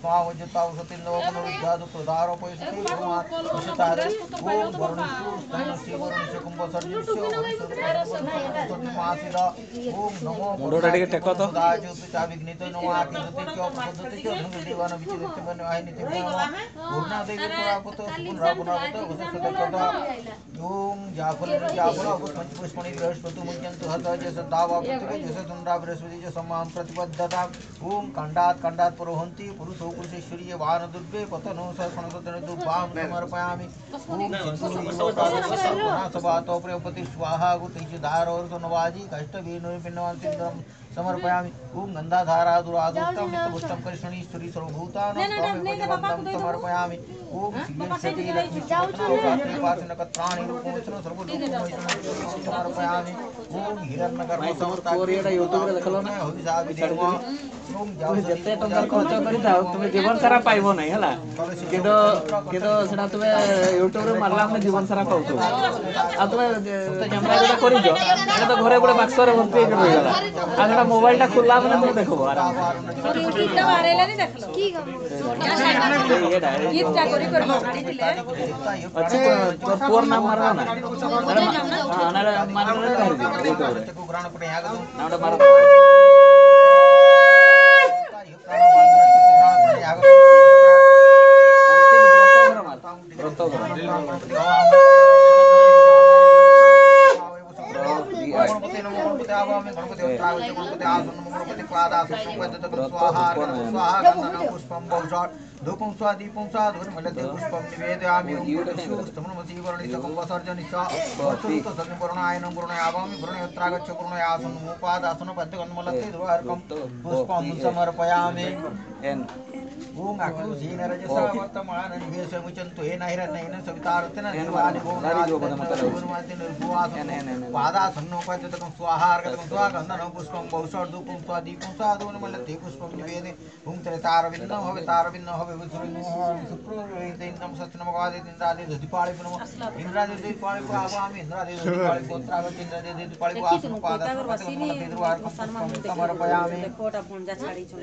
स्वावजता औषतिन्दव पुनरुद्धातु प्रदारोपयसति ब्रह्मात् वशतारे ॐ वरुणेषु स्तनस्य कुम्भसर्जस्य वरुणस्य ॐ नमो मुंडोटा टिके टेको तो। पुरापुतो पुनरा पुनरापुतो वसुसतकदा ॐ जाफल जाफल पुष्पणि बृहस्पति मुञ्चन्तु हत च सदावा पृथ्वी जस तुण्डा बृहस्पति च समां प्रतिपद्यता ॐ खण्डात् खण्डात् पुरोहन्ति पुरुषो पुरुषेश्वरीय वानदुर्गे पतनो सहस्रतन दुर्भां समर्पयामि ॐ सभातो प्रयोपति स्वाहा गुतिः धारोर्धनवाजी कष्टवीनुर्पिण्डवन्तिन्द्रं समर्पयामि ॐ गन्धाधारा दुरादुक्तं नित्यपुष्टं करिष्णीश्वरी सर्वभूतानां स्वामिपतिवन्दं समर्पयामि ॐ श्रीयश्वती लक्ष्मीपासनकत्राणि रूपमिश्रण सर्वलोकमहिषणं समर्पयामि ॐ କୋରିଆଟା ୟୁଟ୍ୟୁବରେ ଦେଖିଲ ନା? ହିରଣ୍ୟଗର୍ଭ ତୁମେ ଯେତେ ଟଙ୍କା ଖର୍ଚ୍ଚ କରିଥାଅ ତୁମେ ଜୀବନ ସାରା ପାଇବ ନାହିଁ ହେଲା କିନ୍ତୁ କିନ୍ତୁ ସେଟା ତୁମେ ୟୁଟ୍ୟୁବରେ ମାରିଲା ମାନେ ଜୀବନ ସାରା ପାଉଥିବ ଆଉ ତୁମେ କ୍ୟାମେରା ଯୋଉଟା କରିଛ ସେଟା ତ ଘରେ ଗୋଟେ ବାକ୍ସରେ ଭର୍ତ୍ତି ହେଇକି ରହିଗଲା ଆଉ সারা মোবাইলটা খুললাম না তুমি দেখো আর গীতটা ভাইরাল নি দেখলো কি গান গীতটা করি করে গাড়ি দিলে আচ্ছা তো তোর নাম মারবা না আরে মারবা না ಗುರಾಣ ಕೂಡ ಯಾಗದು ನಾಡ ಮಾರದು ಯಾಗದು ಅಂತಿಮ ವ್ರತ ಬರ ವ್ರತ ಬರ आवाहयामि गणपति उत्तरावच गणपति आसनं गणपति। पादासनं पद्यत स्वाहा स्वाहा गन्धनं पुष्पं बहुषा धूपं स्वा दीपं स्वा धूर्मलते पुष्पं निवेदयामि स्तमनमसि वर्णितकं वसर्जनि च वस्तुत सन्निपूर्णायनं पूर्णयावामि पूर्णयत्रागच्छ पूर्णयासनं उपादासनं पद्यगन्मलते द्वारकं पुष्पं समर्पयामि। N. Bung aku sih nara jasa awat tamaran dan biasa macam tu. N akhirnya na N sebentar tu na. N mana bung nari dua pada mata lalu. Bung mati nul buah. N N N. Pada seno kau itu tak suahar kau tak suah kau na na puspam bausar du pum suah di pum suah tu na malah ti puspam ni biasa. Bung tere tar bin na hobe tar bin na hobe busur ni. Supro ini indam satna magadi indra di dhati pali pun. Indra di dhati pali pun aku ami indra di dhati pali pun tra kau indra di dhati pali pun aku pada. Kita berwasini. Sama rupaya ami. Kota pun jadi cari cuma.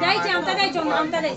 જાય છે આવતા જાય છો આવતા જાય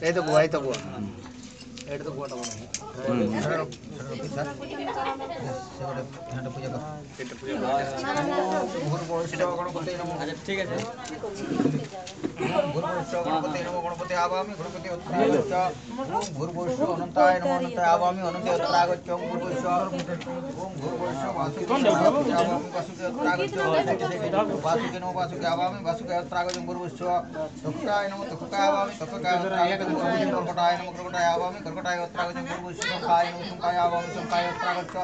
এই তো গোয়াই তো গোয়া এটা তো গোয়াটা ঠিক আছে গণপতি নম গণপতি আবামি গণপতি উত্তরাগচ্ছ ওম ভূর্ভুবস্ব অনন্তায় নম অনন্তায় আবামি অনন্তে উত্তরাগচ্ছ ওম ভূর্ভুবস্ব ওম ভূর্ভুবস্ব বাসুকি আবামি বাসুকি উত্তরাগচ্ছ বাসুকি নম বাসুকি আবামি বাসুকি উত্তরাগচ্ছ ভূর্ভুবস্ব দক্ষায় নম দক্ষায় আবামি দক্ষায় উত্তরাগচ্ছ কর্কটায় নম কর্কটায় আবামি কর্কটায় सुखाय नम सुखाय वम सुखाय उत्तरागत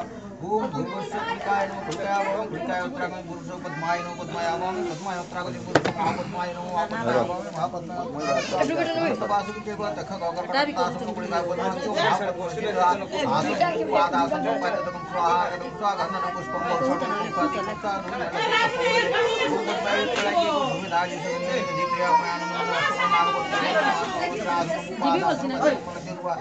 भूम भूमस्य कृताय नम कृताय वम कृताय उत्तरागत पुरुषो पद्माय नम पद्माय वम पद्माय उत्तरागत पुरुषो महापद्माय नम महापद्माय वम महापद्माय तबासु के बत तख गगर तासु पुरिता बदन जो महापद्माय आसु पाद आसु पाद तम स्वाहा तम स्वाहा गन्धन पुष्पम वर्षण पुष्पति तथा भूम पद्माय उत्तरागत भूमि दाजी सुगंधि क्रिया में अनुमान आसु नाग पद्माय आसु पाद आसु हुआ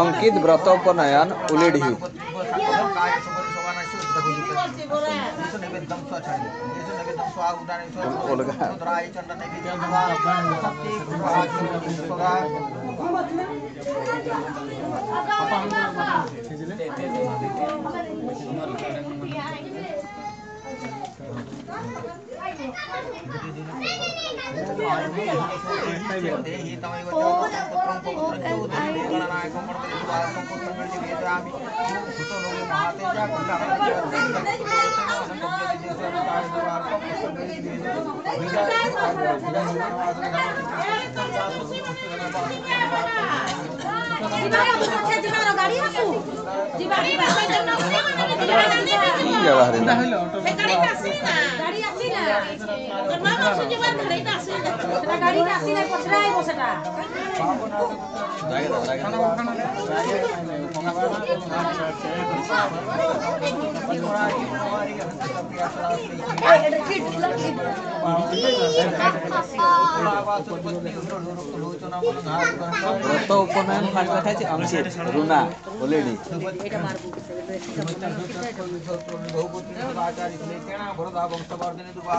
अंकित व्रतोपनयन उलिढ़ ଯିବା ଗାଡ଼ି ଆସିନି ନା ব্রত উপনয়ন ফাঁস দেখাচ্ছে অঙ্কিত রুনা অলরেডি বহু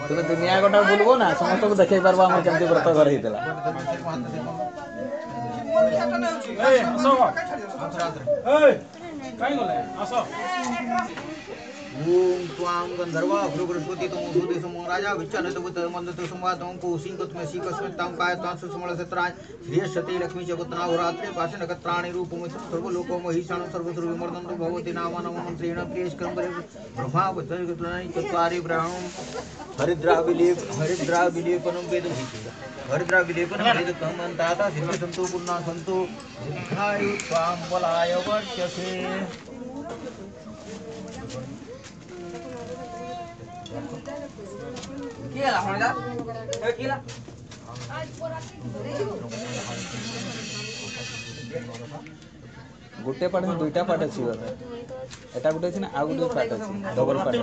तपाईँ दुनियाँ गठ भुल न समस्तु देखै पार के व्रत घर है त ओम त्वां गंधर्व भृगृस्पति तम सुदे समो राजा विच्चन तवत मंदत संवादं कौशिक तम तम काय तां श्रेयसते लक्ष्मी जगतना होरात्रे पाश नक्षत्राणि रूपमित सर्व लोको महिषाण सर्व भवति नाम मंत्रेण प्रेष क्रम ब्रह्मा वचन चत्वारि ब्राह्मण हरिद्रा हरिद्रा वेद हरिद्रा वेद कमन्ताता सिद्ध सन्तो। पुन्ना त्वां बलाय ଗୋଟେ ପାଠ ଦୁଇଟା ପାଠ ଅଛି ବୋଧେ ଏଟା ଗୋଟେ ଅଛି ନା ଆଉ ଗୋଟେ ପାଠ ଅଛି ଡବଲ ପାଠ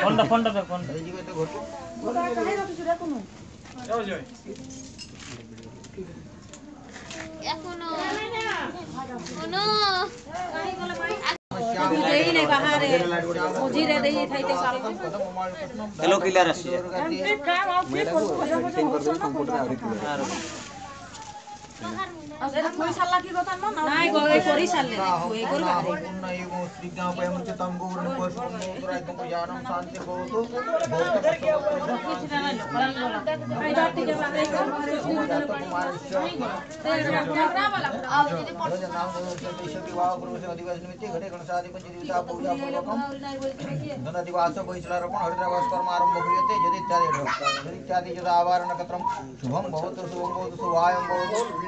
ଫଣ୍ଡ ଫଣ୍ଡ ଫଣ୍ଡ এখনও। কোনো হ্যালো ক্লিয়ার আসছে। इत्यादि यदि इत्यादि यदा आवारणकत्रम शुभम भवतु शुभम भवतु शुभायं भवतु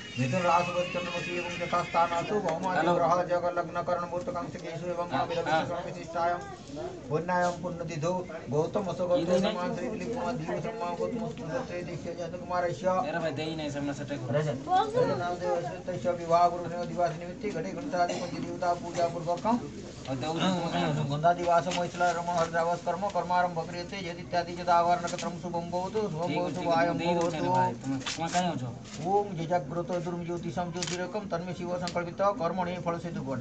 मिथुन राशि चंद्रमसी एवं यथास्थानासु भौमादिग्रह केशु एवं विशिष्टायां पुण्यायां पुण्यतिथौ गौतमसगौतमान श्रीलिप्मादीपसम्मा गौतमस्तुदत्तैदिक्ष्यजातकुमारस्य रजतस्य विवाह पुरुषेण दिवासनिमित्ते घटे घण्टादि पञ्चदेवता पूजापूर्वकम् गन्धादिवासं वैश्लारमण हरिदावास कर्म कर्मारम्भ क्रियते यदित्यादि यदावरणकत्रं शुभं भवतु शुभं भवतु वायं भवतु। ॐ जजाग्रतो चतुर्म ज्योतिषम ज्योतिरकम तन्मे शिव संकल्पित कर्मणि फल से दुपट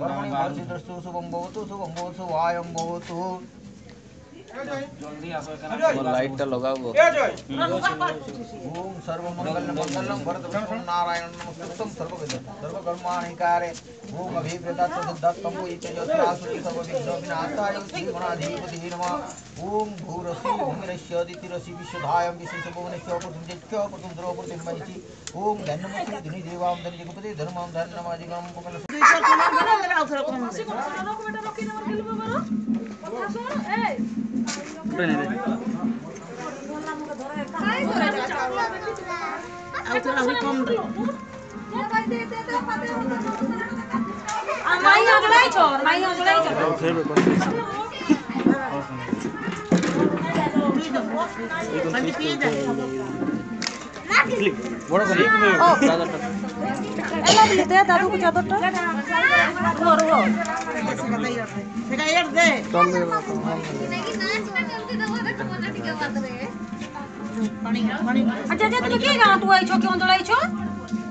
कर्मणि फल से दस्तु शुभम भवतु शुभम भवतु आयम भवतु। लाइट तो लगाओ ओम सर्वमंगल मंगलम भरत नारायण नमस्तुम सर्वकर्माणि कार्य ओम अभिप्रदात सिद्धात्मो इत्यजत्रासुति सर्वविघ्नो विनाशाय श्रीगुणाधिपतिः नमः ओम भूरसि भूमिरस्य दितिरसि विश्वधायं विशेषभुवनस्य कुटुम्बित्य कुटुम्बरो कुटुम्बैति ओम धन्यमुखि धुनि देवां धनि जगपति धर्मां धन्यमादिगं पकल ଆଉ ଥରେ ଆହୁରି କମ୍ মাই অগলাই ছ এলা দিলে দে দাদুকে চাদরটা করব আচ্ছা যে তুমি কি গাঁ তু আইছো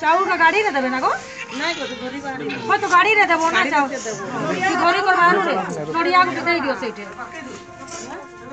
চাউল কা গাড়ি রে দেবে না গো হয়তো গাড়ি রে দেবো না চাউল ধরি করবা নড়িয়া গোটে দেই দিও সেইটে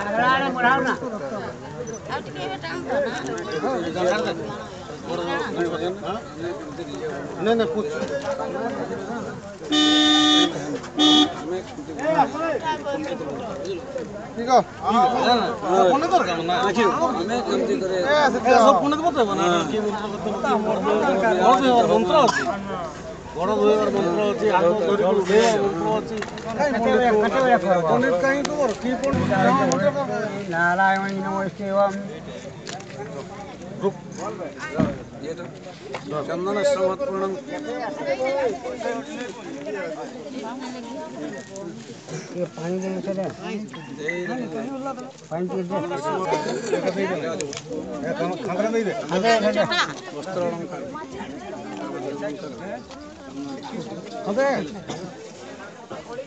આગળ આગળ મળાવ ના नहीं नहीं पूछ ঠিক ফোনে দরকার না দেখি সব ফোনে বলতে না বড় দেওয়ার মন্ত্র আছে বড় দেওয়ার মন্ত্র আছে আগে ধরে মন্ত্র আছে পণ্ডিত কাহিনী তো বড় কি পণ্ডিত নারায়ণ নমস্তেবম চন্দনাশ্রমৎপূর্ণম ये पानी देने से पानी दे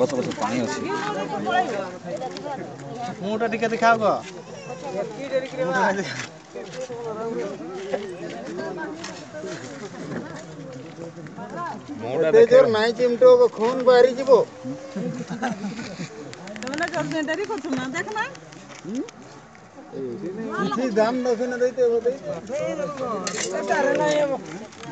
গত বছর পানি আছে মুটা টিকে দেখাও গো মোটা দেখো নাই চিমটো খুন বাইরে যাব তোমরা জর্জেন্টারি করছ না দেখ না দাম দেখে না দিতে হবে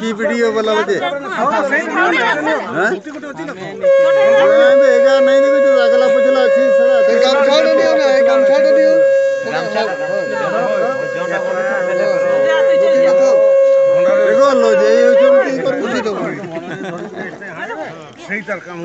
की वीडियो वाला बजे। बेगा नहीं नहीं कुछ अगला पुछला अच्छी सर गमछा नहीं हो ना गमछा नहीं हो। देखो लो जे ये चुनती कर कुछ तो सही तरह काम हो